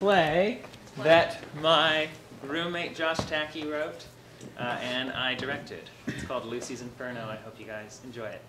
play that my roommate Josh Tacke wrote uh, and I directed. It's called Lucy's Inferno. I hope you guys enjoy it.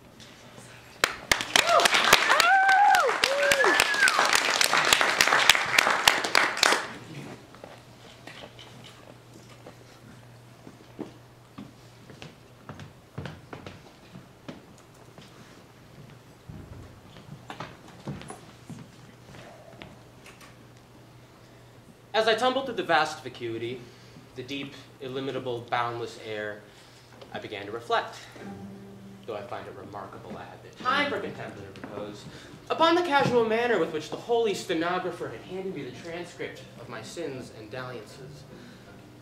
As I tumbled through the vast vacuity, the deep, illimitable, boundless air, I began to reflect, though I find it remarkable I had the time for contemplative repose, upon the casual manner with which the holy stenographer had handed me the transcript of my sins and dalliances.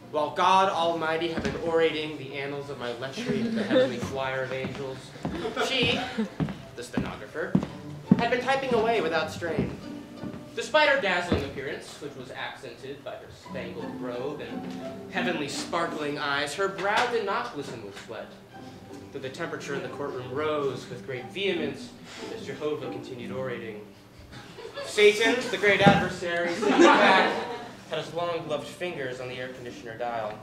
While God Almighty had been orating the annals of my lechery to the heavenly choir of angels, she, the stenographer, had been typing away without strain. Despite her dazzling appearance, which was accented by her spangled robe and heavenly sparkling eyes, her brow did not glisten with sweat. Though the temperature in the courtroom rose with great vehemence as Jehovah continued orating. Satan, the great adversary, sitting back, had his long gloved fingers on the air conditioner dial.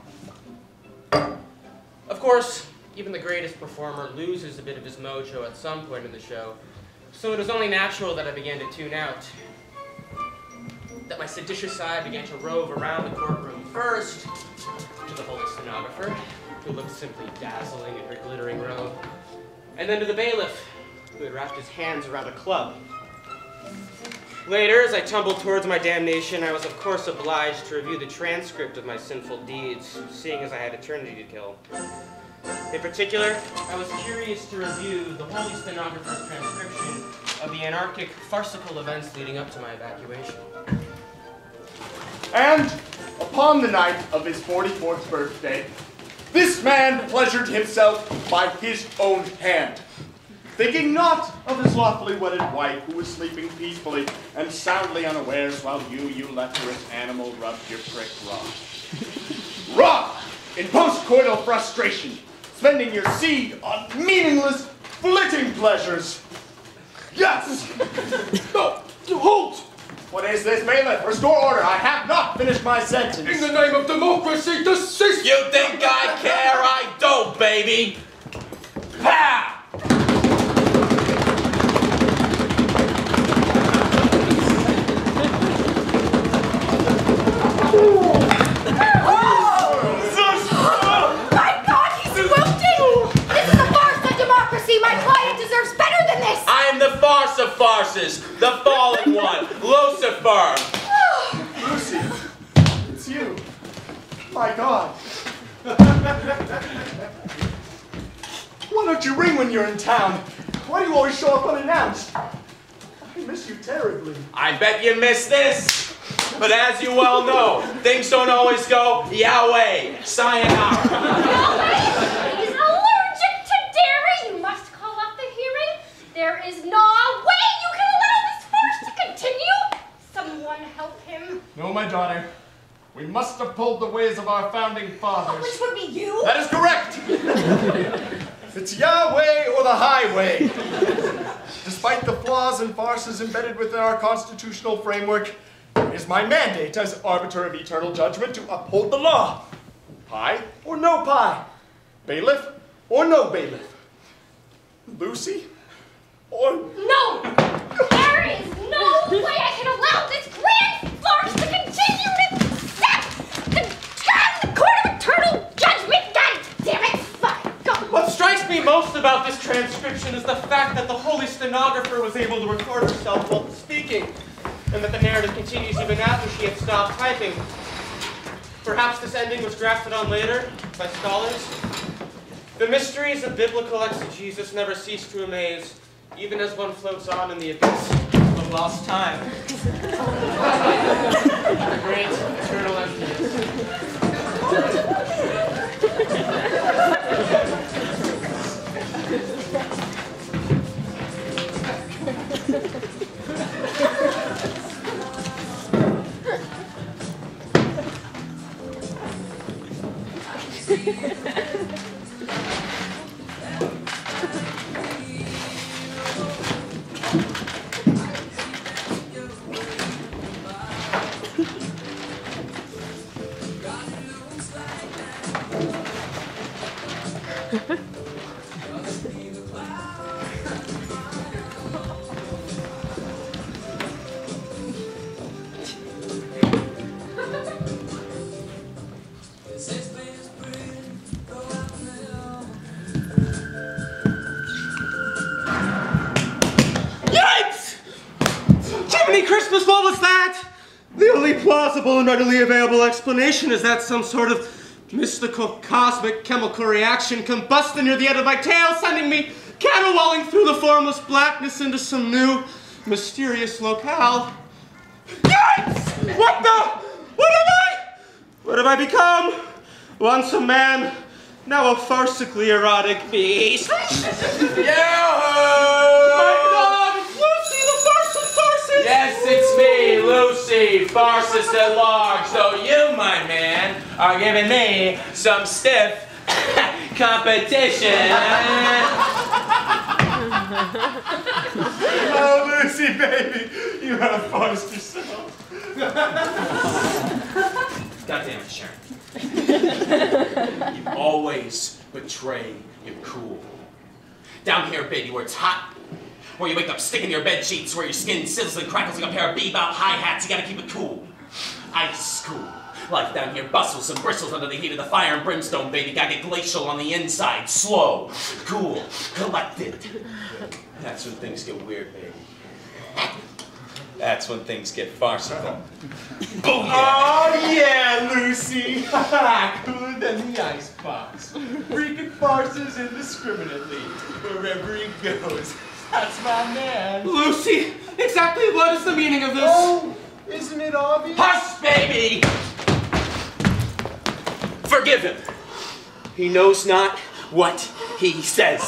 Of course, even the greatest performer loses a bit of his mojo at some point in the show, so it was only natural that I began to tune out that my seditious side began to rove around the courtroom first to the holy stenographer, who looked simply dazzling in her glittering robe, and then to the bailiff, who had wrapped his hands around a club. Later, as I tumbled towards my damnation, I was of course obliged to review the transcript of my sinful deeds, seeing as I had eternity to kill. In particular, I was curious to review the holy stenographer's transcription of the anarchic, farcical events leading up to my evacuation. And upon the night of his 44th birthday, this man pleasured himself by his own hand, thinking not of his lawfully wedded wife who was sleeping peacefully and soundly unawares while you, you lecherous animal, rubbed your prick raw. raw! In postcoital frustration, spending your seed on meaningless, flitting pleasures. Yes! no, halt! What is this, bailiff? Restore order. I have not finished my sentence. In the name of democracy, desist! You think I care? I don't, baby! Ha! My God, he's wilting! This is a farce of democracy! My client deserves better than this! I'm the farce of farces, the fallen one, Lucifer! Lucy, it's you. My God. Why don't you ring when you're in town? Why do you always show up unannounced? I miss you terribly. I bet you miss this! But as you well know, things don't always go Yahweh, sayonara. He's allergic to dairy! You must call off the hearing! There is no way you can allow this farce to continue! Someone help him! No, my daughter. We must uphold the ways of our founding fathers. Oh, which would be you? That is correct. it's Yahweh or the highway. Despite the flaws and farces embedded within our constitutional framework, it is my mandate as arbiter of eternal judgment to uphold the law. Pie or no pie? Bailiff or no bailiff? Lucy or No! There is no way I can allow this grand farce to continue to set to turn the court of eternal judgment! God damn it! Fine, go! What strikes me most about this transcription is the fact that the holy stenographer was able to record herself while speaking, and that the narrative continues even after she had stopped typing. Perhaps this ending was grafted on later by scholars. The mysteries of biblical exegesis never cease to amaze, even as one floats on in the abyss of lost time. the great eternal emptiness. Plausible and readily available explanation is that some sort of mystical cosmic chemical reaction combusted near the end of my tail, sending me caterwauling through the formless blackness into some new, mysterious locale. Yikes! What the? What am I? What have I become? Once a man, now a farcically erotic beast. My Lucy, farcist at large. Though you, my man, are giving me some stiff competition. Oh, Lucy, baby, you have farced yourself. Goddamn it, Charon. you always betray your cool. Down here, baby, where it's hot, where you wake up sticking your bed sheets, where your skin sizzles and crackles like a pair of bebop hi-hats, you gotta keep it cool. Ice cool. Life down here bustles and bristles under the heat of the fire and brimstone, baby. Gotta get glacial on the inside, slow, cool, collected. That's when things get weird, baby. That's when things get farcical. Booyah! Oh, yeah, Lucy. Cooler than the icebox. Freaking farces indiscriminately, wherever he goes. That's my man. Lucy, exactly what is the meaning of this? Oh, isn't it obvious? Hush, baby! Forgive him. He knows not what he says.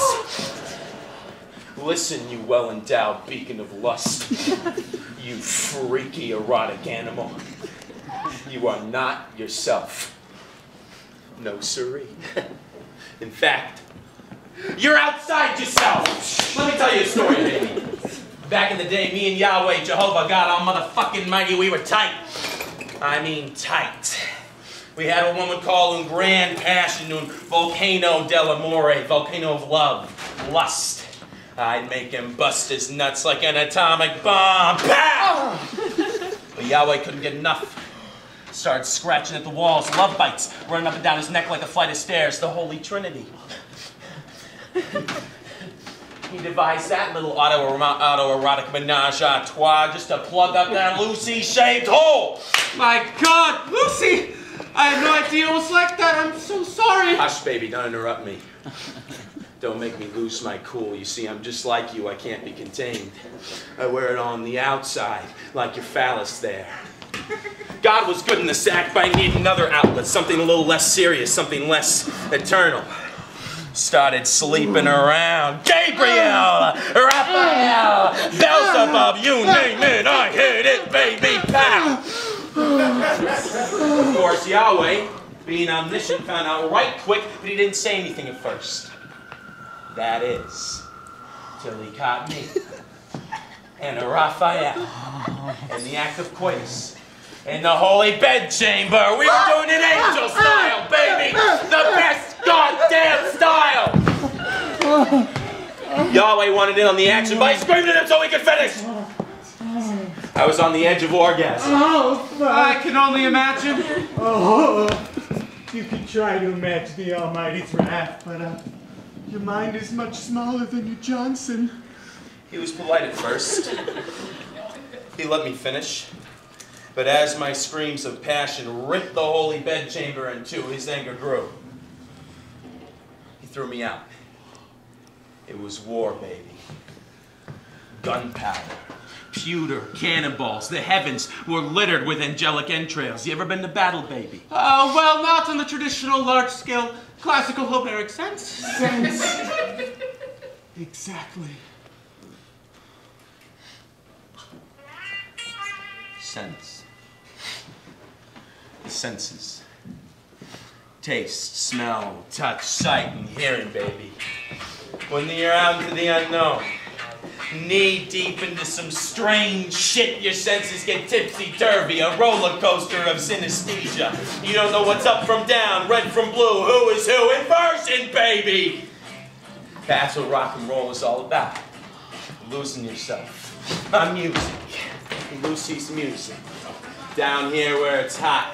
Listen, you well endowed beacon of lust. you freaky erotic animal. You are not yourself. No, siree. In fact, you're outside yourself. Let me tell you a story, baby. Back in the day, me and Yahweh, Jehovah, God all motherfucking mighty, we were tight. I mean tight. We had a woman called un grand passion, un volcano dell'amore, volcano of love, lust. I'd make him bust his nuts like an atomic bomb. Pow! But Yahweh couldn't get enough. Started scratching at the walls, love bites, running up and down his neck like a flight of stairs, the Holy Trinity. He devised that little auto autoerotic menage a trois just to plug up that Lucy-shaped hole. My God, Lucy! I had no idea it was like that. I'm so sorry. Hush, baby, don't interrupt me. Don't make me lose my cool. You see, I'm just like you. I can't be contained. I wear it on the outside, like your phallus there. God was good in the sack, but I need another outlet, something a little less serious, something less eternal. Started sleeping around. Gabriel, Raphael, Beelzebub, you name it, I hit it, baby, pow! Of course, Yahweh, being omniscient, found out right quick, but he didn't say anything at first. That is, till he caught me and Raphael in the act of coitus in the holy bedchamber. We were doing it angel style, baby, the best goddamn style. Yahweh wanted in on the action, but I screamed at him so he could finish. I was on the edge of orgasm. Oh, I can only imagine. Oh, you could try to match the Almighty's wrath, but uh, your mind is much smaller than your Johnson. He was polite at first. He let me finish. But as my screams of passion ripped the holy bedchamber in two, his anger grew. He threw me out. It was war, baby. Gunpowder, pewter, cannonballs. The heavens were littered with angelic entrails. You ever been to battle, baby? Uh, well, not in the traditional large-scale classical Homeric sense. Sense. exactly. Sense. The senses. Taste, smell, touch, sight, and hearing, baby. When you're out into the unknown, knee deep into some strange shit. Your senses get tipsy turvy, a roller coaster of synesthesia. You don't know what's up from down, red from blue, who is who, inversion, baby! That's what rock and roll is all about. Losing yourself. My music. Lucy's music. Down here where it's hot,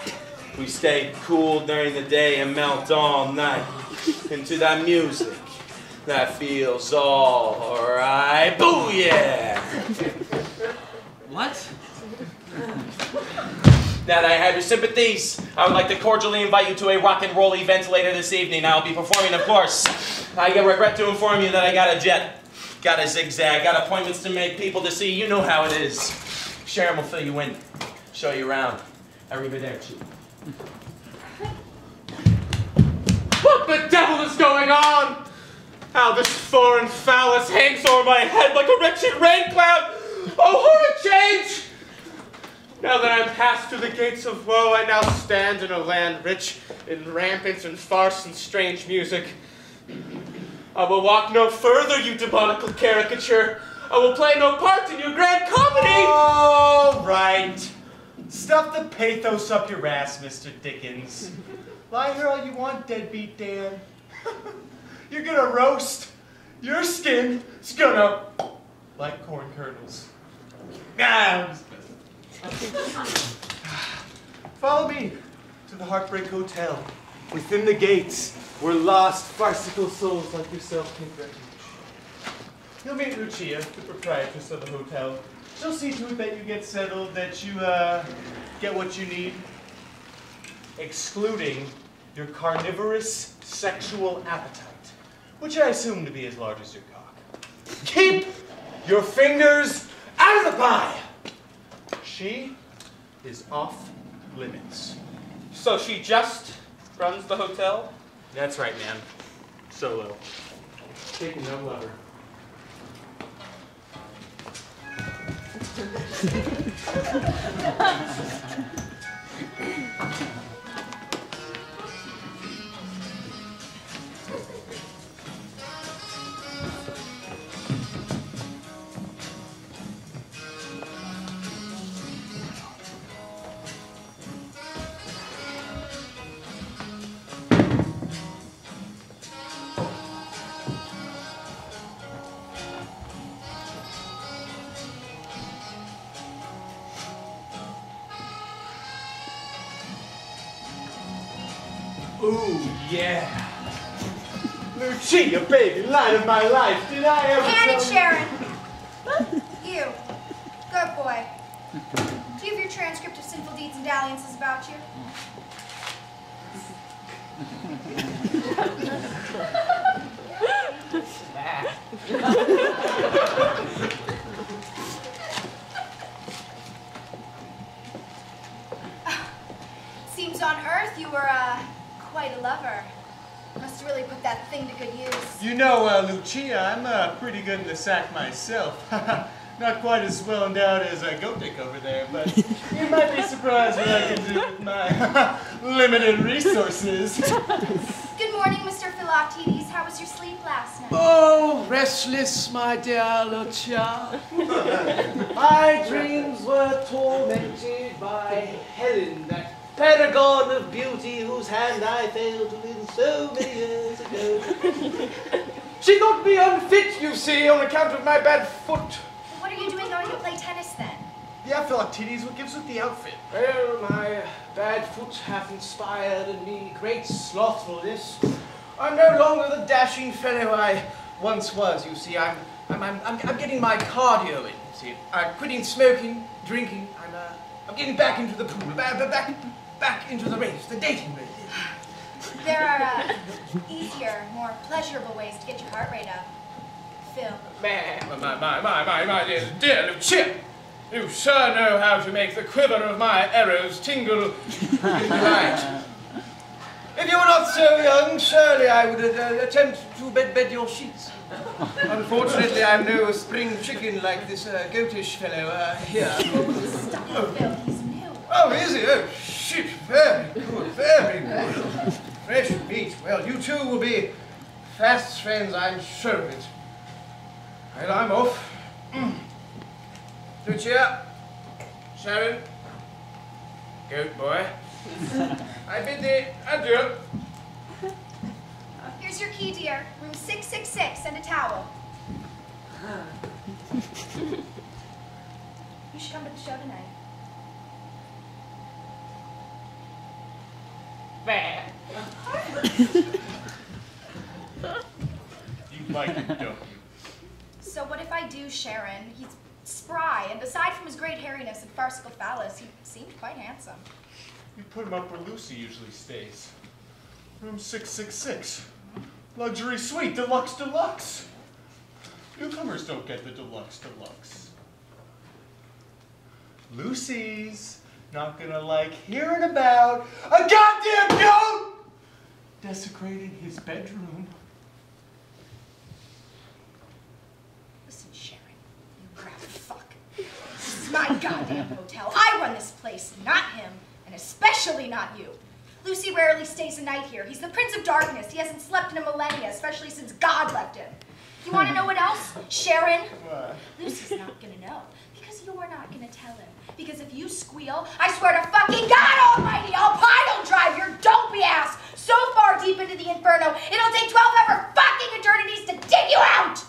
we stay cool during the day and melt all night into that music that feels all alright. Booyah! What? Now that I have your sympathies, I would like to cordially invite you to a rock and roll event later this evening. I'll be performing, of course. I regret to inform you that I got a jet, got a zigzag, got appointments to make, people to see. You know how it is. Charon will fill you in, show you around. Arrivederci. What the devil is going on? How this foreign phallus hangs over my head like a wretched rain cloud! Oh, horrid change! Now that I'm passed through the gates of woe, I now stand in a land rich in rampant and farce and strange music. I will walk no further, you demonical caricature. I will play no part in your grand comedy. All right. Stuff the pathos up your ass, Mr. Dickens. Lie here all you want, deadbeat Dan. You're gonna roast. Your skin is gonna like corn kernels. Follow me to the Heartbreak Hotel. Within the gates, where lost, farcical souls like yourself take refuge. You'll meet Lucia, the proprietress of the hotel. She'll see to it that you get settled, that you uh, get what you need, excluding your carnivorous sexual appetite, which I assume to be as large as your cock. Keep your fingers out of the pie. She is off limits. So she just runs the hotel? That's right, man. Solo. Taking no lover. ハハハハ! Yeah. Lucia, baby, light of my life. Did I ever Hand it, tell Charon. You. Good boy. Do you have your transcript of sinful deeds and dalliances about you? Seems on Earth you were uh, quite a lover. Must really put that thing to good use. You know, uh, Lucia, I'm uh, pretty good in the sack myself. Not quite as well endowed as uh, Gotik over there, but you might be surprised what I can do with my limited resources. Good morning, Mr. Philoctetes. How was your sleep last night? Oh, restless, my dear Lucia. my dreams were tormented by Helen, that paragon of beauty whose hand I failed to win so many years ago. she thought me unfit, you see, on account of my bad foot. What are you doing going to play tennis then? The yeah, Philoctetes, what gives with the outfit? Well, my bad foot hath inspired in me great slothfulness. I'm no longer the dashing fellow I once was, you see. I'm, I'm, I'm, I'm, I'm getting my cardio in, you see. I'm quitting smoking, drinking. I'm, uh, I'm getting back into the pool, back, back, back into the race, the dating race. There are uh, easier, more pleasurable ways to get your heart rate up. Phil. My, my, my, my, my, my dear, dear Lucia, you sure know how to make the quiver of my arrows tingle with delight. If you were not so young, surely I would uh, attempt to bed bed your sheets. Unfortunately, I'm no spring chicken like this uh, goatish fellow uh, here. Stop it, Phil. He's new. Oh, is he? Oh, shit. Very good, very good. Fresh meat. Well, you two will be fast friends, I'm sure of it. Well, I'm off. Mm. Lucia, Charon, Goat boy, I bid thee adieu. Here's your key, dear. Room 666 and a towel. you should come to the show tonight. You like it, don't you? So what if I do, Charon? He's spry, and aside from his great hairiness and farcical phallus, he seemed quite handsome. You put him up where Lucy usually stays. Room 666. Luxury suite, deluxe deluxe. Newcomers don't get the deluxe deluxe. Lucy's not gonna like hearing about a goddamn goat desecrating his bedroom. Listen, Charon, you grab fuck. This is my goddamn hotel. I run this place, not him, and especially not you. Lucy rarely stays a night here. He's the Prince of Darkness. He hasn't slept in a millennia, especially since God left him. You want to know what else? Charon? What? Lucy's not gonna know. You're not gonna tell him. Because if you squeal, I swear to fucking God Almighty, I'll pile drive your dopey ass so far deep into the inferno, it'll take 12 ever fucking eternities to dig you out!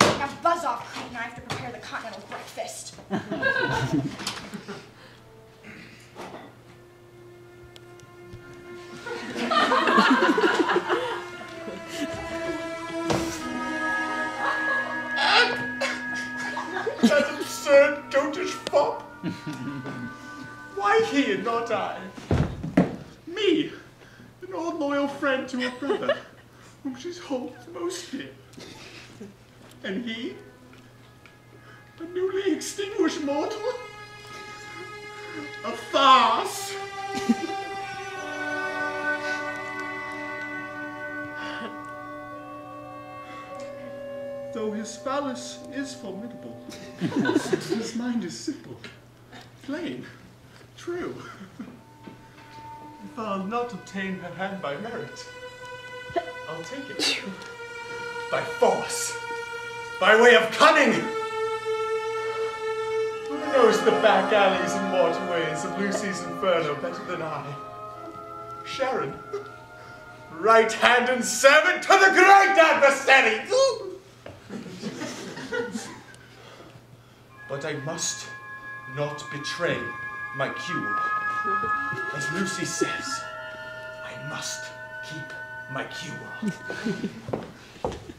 Now buzz off, Creighton. I have to prepare the continental breakfast. That absurd goatish fop. Why he and not I? Me, an old loyal friend to her brother, whom she holds most dear. And he, a newly extinguished mortal? A farce. Though his phallus is formidable, his mind is simple, plain, true. If I'll not obtain her hand by merit, I'll take it by force, by way of cunning. Who knows the back alleys and waterways of Lucy's Inferno better than I? Charon, right hand and servant to the great adversary. But I must not betray my cue. As Lucy says, I must keep my cue.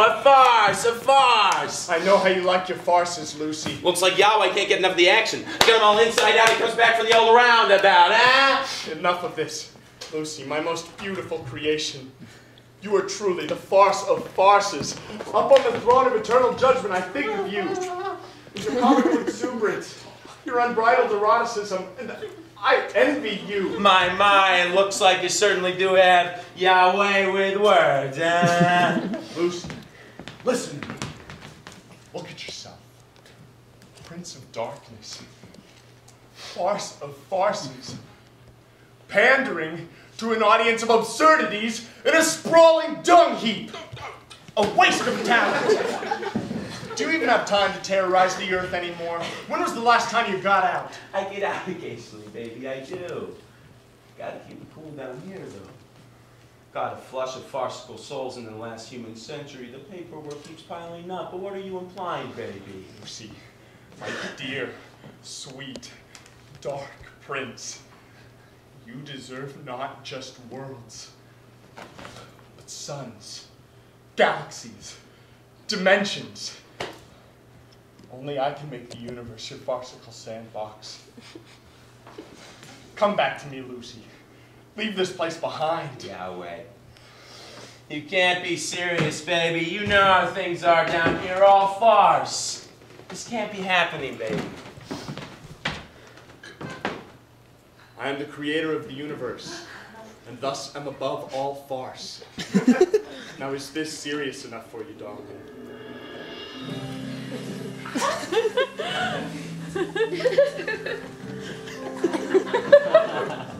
a farce, a farce. I know how you like your farces, Lucy. Looks like Yahweh can't get enough of the action. Get him all inside out, he comes back for the old roundabout, huh? Eh? Enough of this. Lucy, my most beautiful creation. You are truly the farce of farces. Up on the throne of eternal judgment, I think of you. Your comical exuberance, your unbridled eroticism, and I envy you. My, my, it looks like you certainly do have Yahweh with words, huh? Lucy, listen to me. Look at yourself. Prince of darkness. Farce of farces. Pandering to an audience of absurdities in a sprawling dung heap. A waste of talent. Do you even have time to terrorize the earth anymore? When was the last time you got out? I get out occasionally, baby, I do. Gotta keep it cool down here, though. Got a flush of farcical souls in the last human century. The paperwork keeps piling up. But what are you implying, baby? Lucy, my dear, sweet, dark prince, you deserve not just worlds, but suns, galaxies, dimensions. Only I can make the universe your farcical sandbox. Come back to me, Lucy. Leave this place behind. Yahweh. You can't be serious, baby. You know how things are down here, all farce. This can't be happening, baby. I am the creator of the universe, and thus am above all farce. now, is this serious enough for you, darling? Come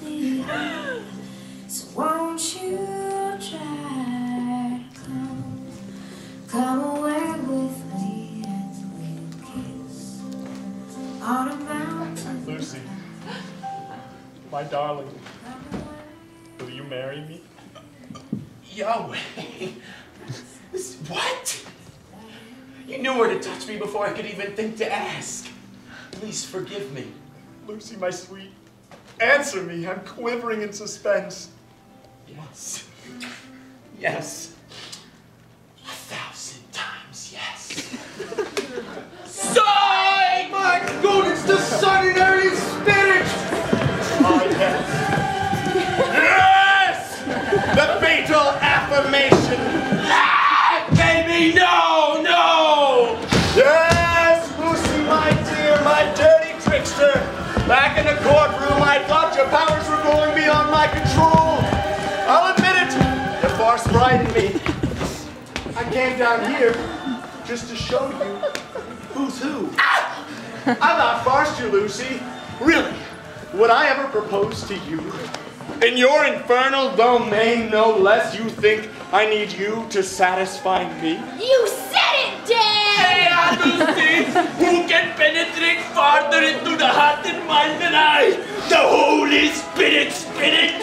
grows. So won't you try to come, come away with me and we'll kiss on a mountain. Lucy, my darling, will you marry me? Yahweh. This, what? You knew where to touch me before I could even think to ask. Please forgive me. Lucy, my sweet, answer me. I'm quivering in suspense. Yes. Yes. A thousand times yes. Sigh! My God, it's the sun courtroom, I thought your powers were going beyond my control. I'll admit it. the farce frightened me. I came down here just to show you who's who. Ah! I've outfarced you, Lucy. Really? Would I ever propose to you? In your infernal domain, no less, you think I need you to satisfy me? You said it! Lucy, who can penetrate farther into the heart and mind than I? The Holy Spirit, Spirit!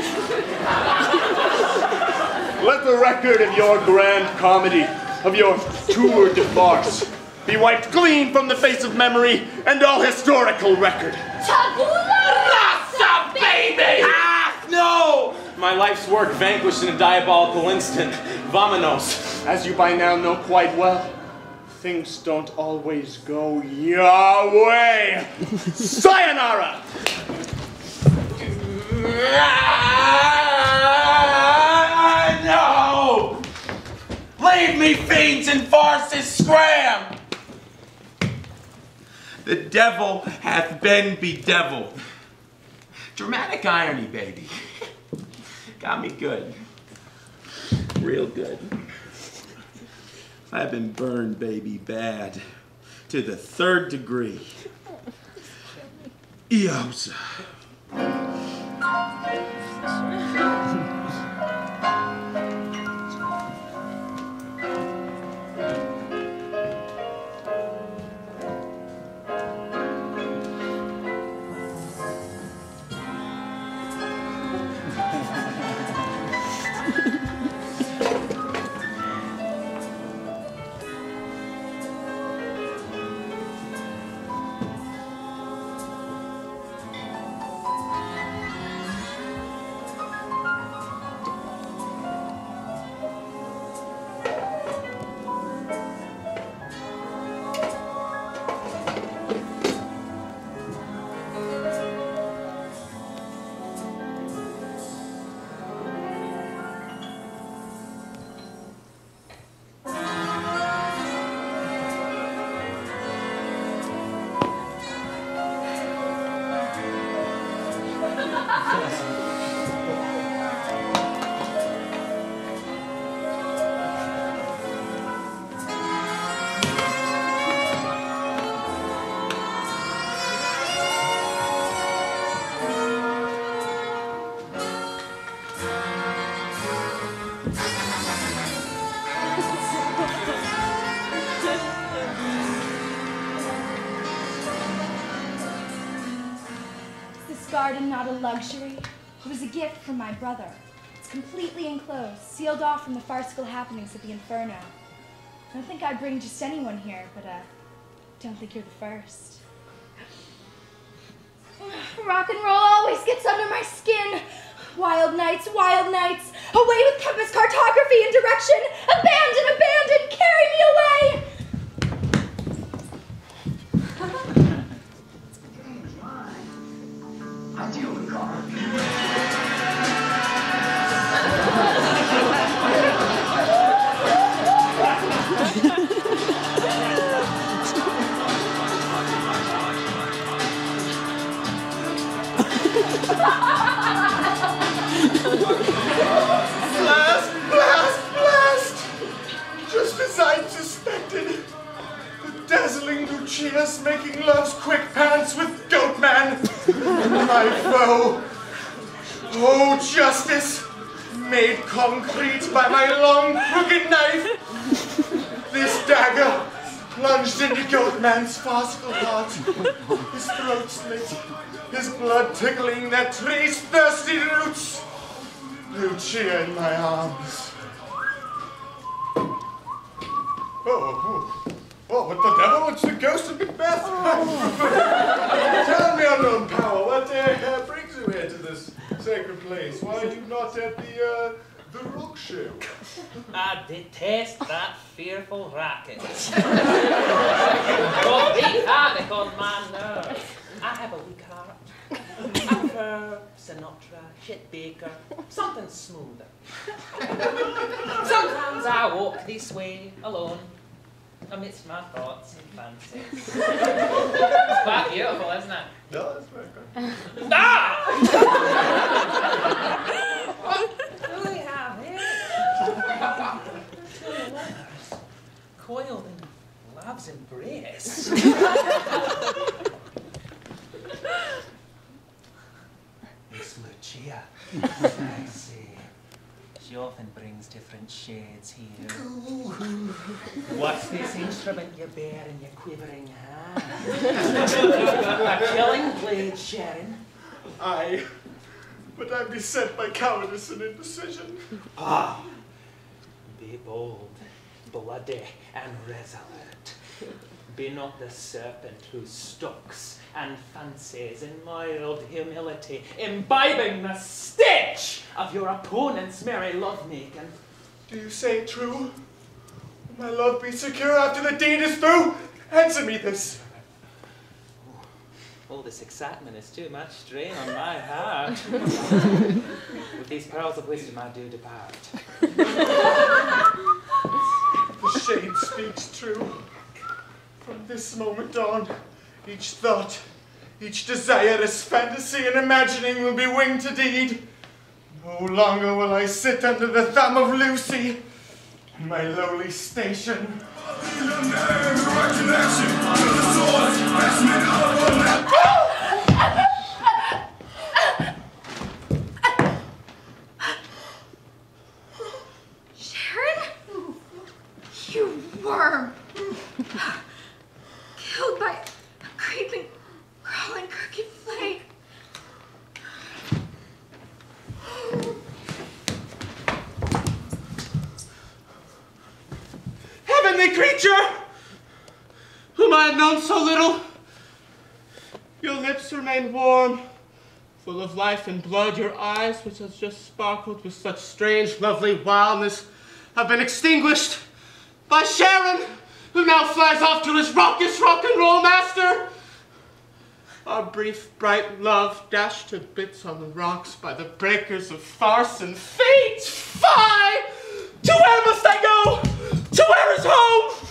Let the record of your grand comedy, of your tour de farce, be wiped clean from the face of memory and all historical record. Tabula rasa, baby! Ah, no! My life's work vanquished in a diabolical instant. Vamonos. As you by now know quite well, things don't always go your way. Sayonara! No! Leave me, fiends and farces, scram! The devil hath been bedeviled. Dramatic irony, baby. Got me good. Real good. I've been burned, baby, bad. To the third degree. Eosa. luxury. It was a gift from my brother. It's completely enclosed, sealed off from the farcical happenings of the Inferno. I don't think I'd bring just anyone here, but uh, don't think you're the first. Rock and roll always gets under my skin. Wild nights, wild nights. Away with compass, cartography, and direction. Abandon, abandon, carry me away. Why are you not at the, uh, the rock show? I detest that fearful racket. Got weak heart on my nerves. I have a weak heart. I prefer Sinatra, Chet Baker, something smoother. Sometimes I walk this way alone, amidst my thoughts and fancies. It's quite beautiful, isn't it? No, it's very good. Ah! what we have here? Two lovers coiled in love's embrace. Miss Lucia, I see. She often brings different shades here. What's this instrument you bear in your quivering hand? A killing blade, Charon. Aye, but I'm beset by cowardice and indecision. Ah, be bold, bloody, and resolute. Be not the serpent who stalks and fancies in mild humility, imbibing the stitch of your opponent's merry lovemaking. Do you say true? Will My love be secure after the deed is through. Answer me this. All this excitement is too much strain on my heart. With these pearls of wisdom I do depart. The shade speaks true. From this moment on, each thought, each desirous fantasy and imagining will be winged to deed. No longer will I sit under the thumb of Lucy in my lowly station. Charon? You worm! Killed by a creeping, crawling, crooked flame. Heavenly creature, whom I have known so little, your lips remain warm, full of life and blood. Your eyes, which has just sparkled with such strange, lovely wildness, have been extinguished by Charon, who now flies off to his raucous rock and roll master. Our brief, bright love dashed to bits on the rocks by the breakers of farce and fate. Fie! To where must I go? To where is home?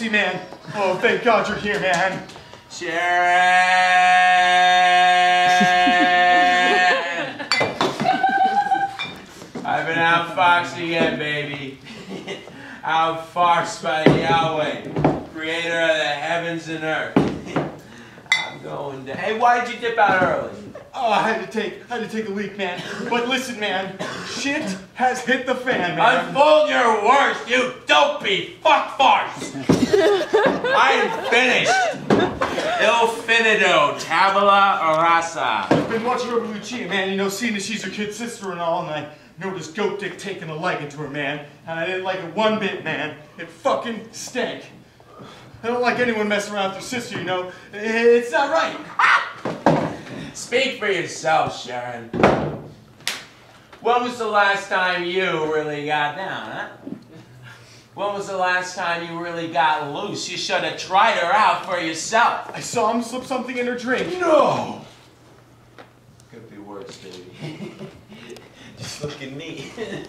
Oh, man. Oh, thank God you're here, man. Charon! I've been out foxing again, baby. out foxed by Yahweh, creator of the heavens and earth. I'm going to. Hey, why did you dip out early? Oh, I had to take, I had to take a leak, man. But listen, man, shit has hit the fan, man. Unfold your worst, you dopey fuck farce! I'm finished. Il finito, tabula rasa. I've been watching over Lucia, man. You know, seeing that she's your kid sister and all, and I noticed Goat Dick taking a liking to her, man. And I didn't like it one bit, man. It fucking stank. I don't like anyone messing around with your sister, you know. It's not right. Speak for yourself, Charon. When was the last time you really got down, huh? When was the last time you really got loose? You should have tried her out for yourself. I saw him slip something in her drink. No! Could be worse, baby. Just look at me.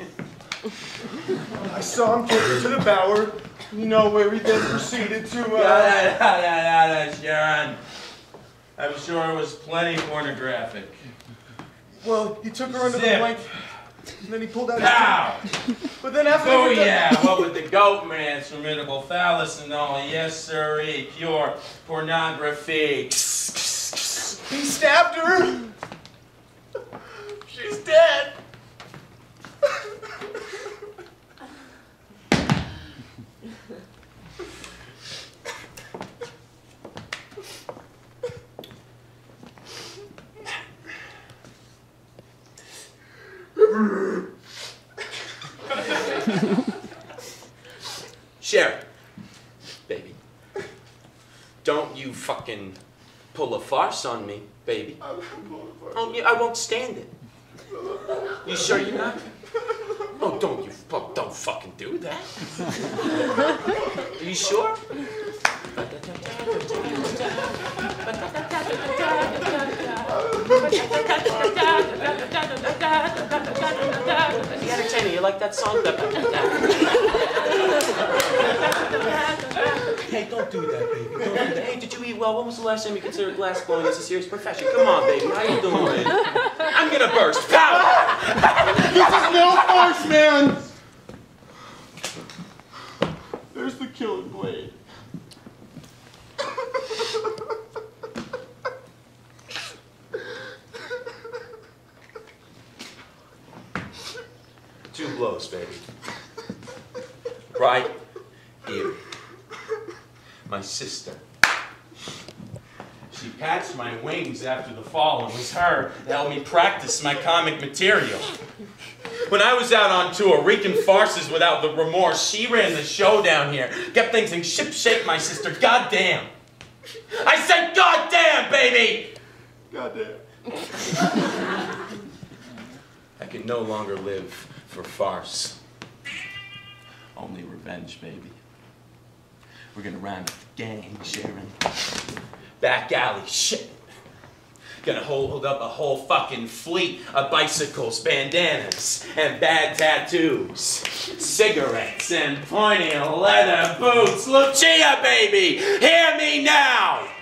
I saw him take her to the bower, you know, where he then proceeded to, uh... Yada, yada, yada, Charon. I'm sure it was plenty pornographic. Well, he took her under the Zip. blanket, and then he pulled out Pow! But then after Oh yeah, what with the goat man's formidable phallus and all, yes sirree, pure pornography. He stabbed her. She's dead. Sharon, baby, don't you fucking pull a farce on me, baby. Oh, yeah, I won't stand it. You sure you're not? Oh, don't you, oh, don't fucking do that. Are you sure? Entertainer, you like that song? Hey, don't do that, baby. Don't do that. Hey, did you eat well? When was the last time you considered glass blowing as a serious profession? Come on, baby. How you doing? I'm gonna burst. Pow! This is no farce, man. There's the killing blade. Two blows, baby. Right here. My sister. She patched after the fall It was her that helped me practice my comic material. When I was out on tour, wreaking farces without the remorse, she ran the show down here. Kept things in ship shape, my sister. Goddamn. I said goddamn, baby! Goddamn. I can no longer live for farce. Only revenge, baby. We're gonna up the gang, Charon. Back alley shit. Gonna hold up a whole fucking fleet of bicycles, bandanas, and bad tattoos. Cigarettes and pointy leather boots. Lucia, baby! Hear me now!